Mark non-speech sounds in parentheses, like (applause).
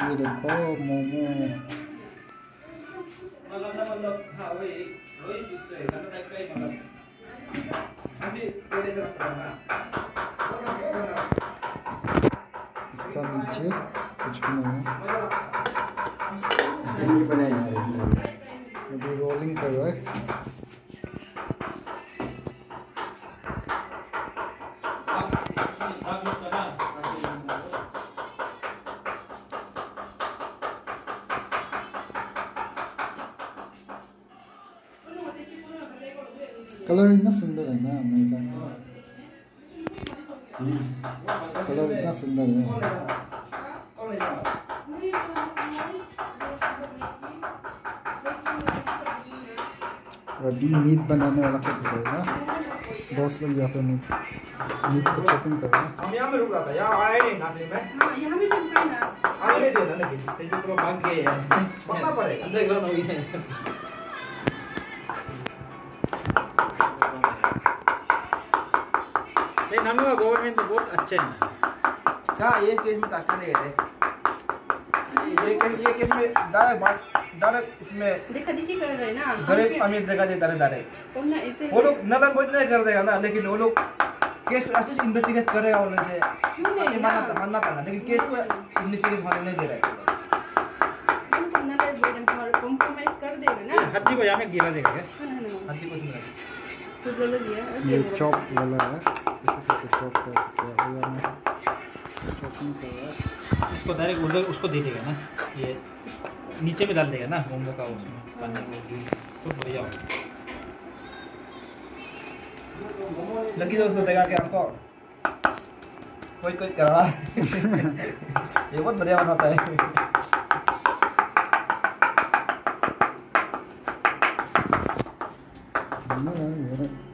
ये देखो मोमो इसका नीचे कुछ भी नहीं है। अभी रोलिंग कर रहा है। कलर इतना सुंदर है ना मैदा कलर इतना सुंदर है। अभी मीट बनाने वाला क्या करेगा दोस्त लोग यहाँ पे मीट मीट को चॉपिंग कर रहे हैं। हम यहाँ में रुक रहा था यहाँ आए नहीं नाचने में। हाँ यहाँ भी चलता है ना। आने नहीं देना लेकिन तेरे को भाग गए हैं। पकना पड़ेगा। अंडरग्राउंड हो गया है ये नमू का गवर्नमेंट तो बहुत अच्छे हैं। हाँ ये केस में तो अच्छा नहीं गए ये केस ये केस में डायरेक्ट बात डायरेक्ट इसमें देखा देखी कर रहे हैं ना। गरीब अमीर जगह है कौन ना ऐसे वो लोग नलन बोझ नहीं कर देगा ना लेकिन वो लोग केस को अच्छे से इन्वेस्टिगेट करेगा बोलने से। क्यों नहीं ये मानना मानना था लेकिन केस को इन्वेस्टिगेट होने नहीं दे रहा। है कॉम्प्रोमाइज कर देगा ये ना? हड्डी को यहाँ में गिरा देगा। हाँ, हाँ, हाँ। कुछ नहीं तो ये ये वाला है। कर सकते हैं कर रहा इसको डायरेक्ट उधर उसको दे देगा ना। ये नीचे में डाल देगा ना मोमो का उसमें पानी को तो बढ़िया लगी दोस्तों देखा कि हमको? कोई कोई कर। रहा (laughs) ये बहुत बढ़िया बनाता है। नहीं, नहीं, ये